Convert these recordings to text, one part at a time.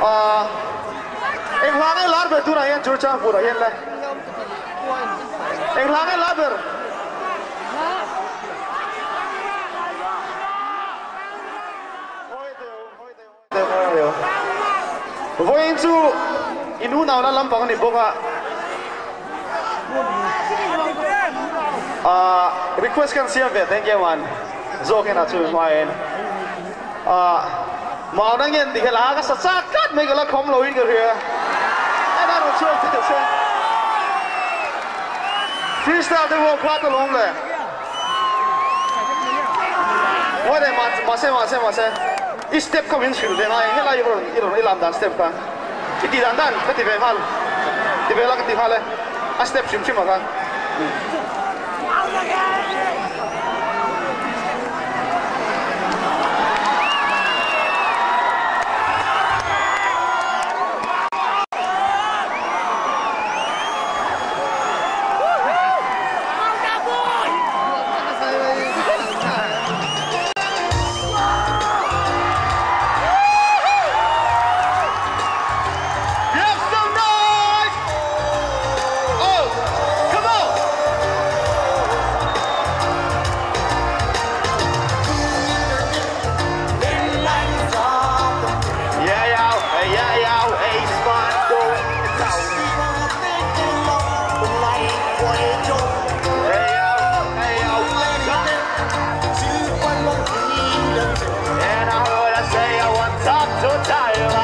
Ờ, anh hoàng ấy lát về tu này anh, chú trang phụ này anh này anh hoàng ấy lát về. Với anh chú inu nào đã làm bằng này bốc ạ? À request kan siam về thank you, man. Zo cái nào chú mai à mà đang nhìn thì cái lá cái sát sát cắt mấy cái lá không lối cái kia anh đang ở chơi thì được freestyle thì vô quát luôn rồi tôi đây mà mà xem mà xem mà xem. Ít step không in chịu đây này cái này vừa rồi, vừa rồi làm đàn step cả cái đi đàn đàn cái đi về hal đi về là cái đi hal à step chim chim mà cái And I would say I want top to die.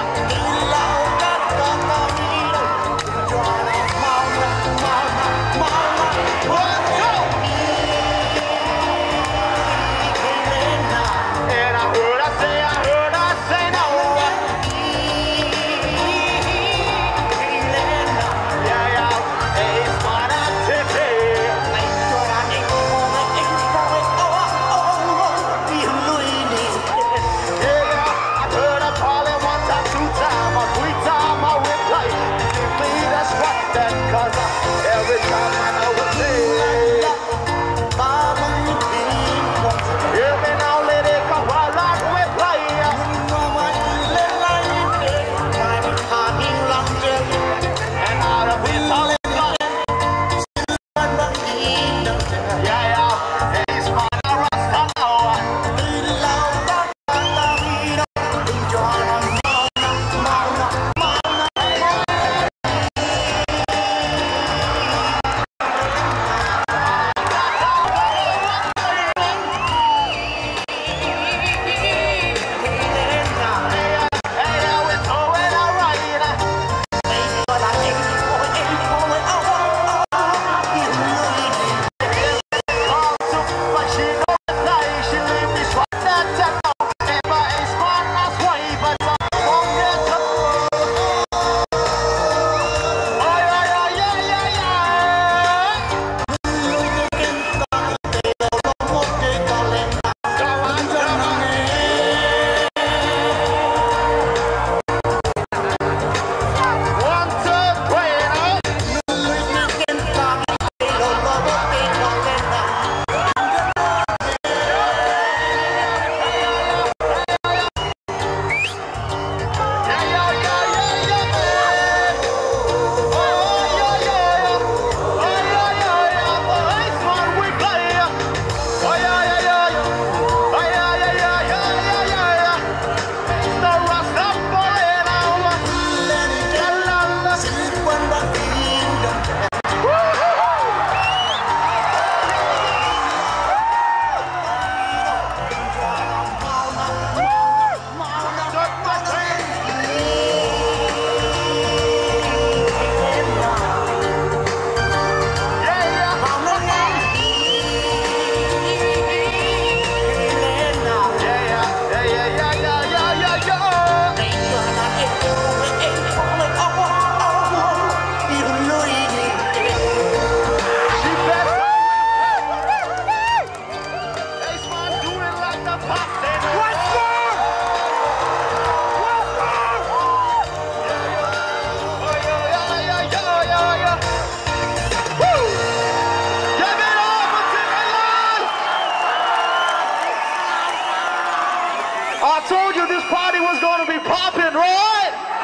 I told you this party was going to be popping, right?